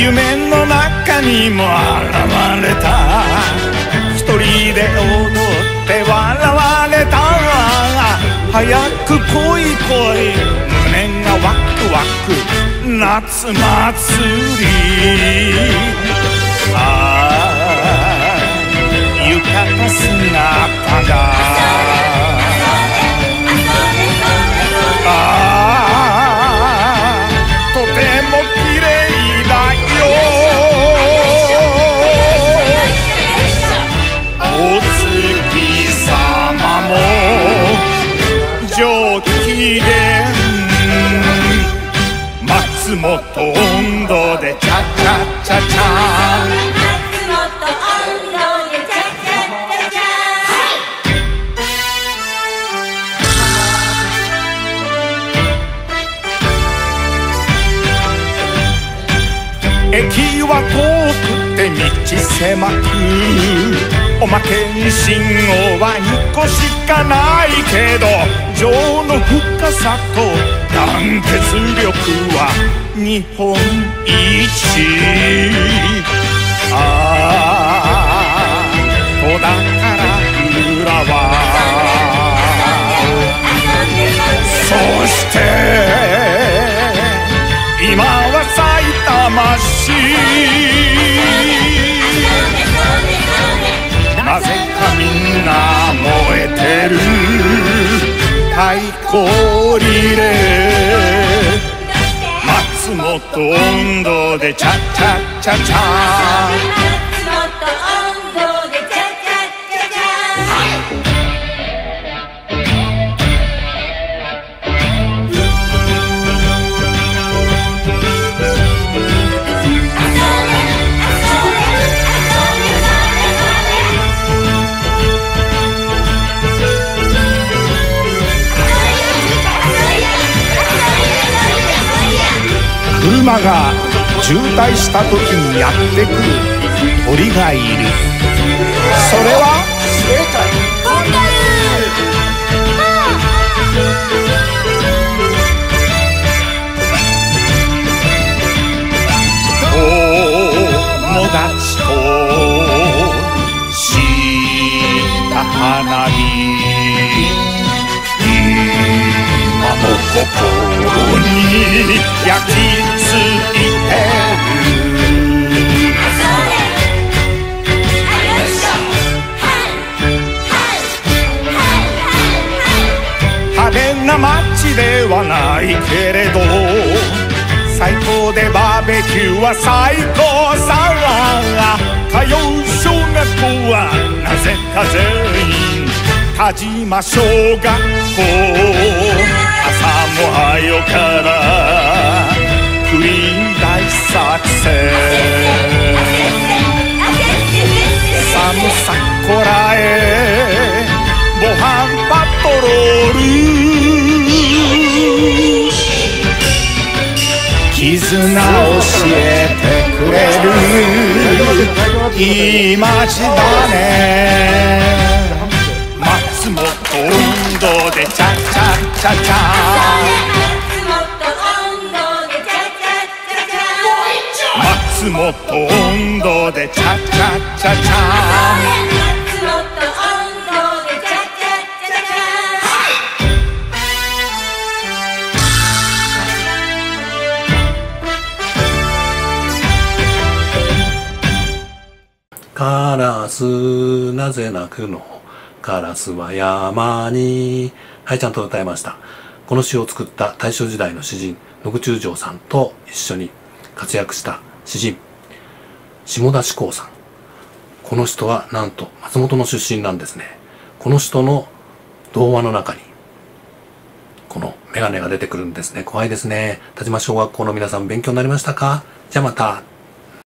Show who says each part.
Speaker 1: 夢の中にも現れた。一人で踊って笑われた。早く来い来い胸がワクワク夏祭り。機嫌松本温度でチャチャチャチャ。
Speaker 2: 松本温度でチャチャチャチャ
Speaker 1: 駅は遠くて道狭く。おまけに信号は2個しかないけど情の深さと団結力は日本一ああ戸だから裏はそして今は埼玉市。氷で
Speaker 2: 松本温度でチャチャチャチャ。
Speaker 1: 車が渋滞した時にやってくる鳥がいる。それは？友達とした花火今も心に焼き付いてる派手な街ではないけれど最高。でバーベキューは最高。さ通う小学校はなぜか全員田島小学校朝も早からクリーン大作戦。寒さこらえ模範パトロール。絆教えてくれる。いい街だね。松本温度でチャチャチャチャ
Speaker 3: カラスなぜ泣くの？カラスは山に。はいちゃんと歌いました。この詩を作った大正時代の詩人野口中将さんと一緒に活躍した詩人下田志功さん。この人はなんと松本の出身なんですね。この人の童話の中にこのメガネが出てくるんですね。怖いですね。田島小学校の皆さん勉強になりましたか？じゃあまた。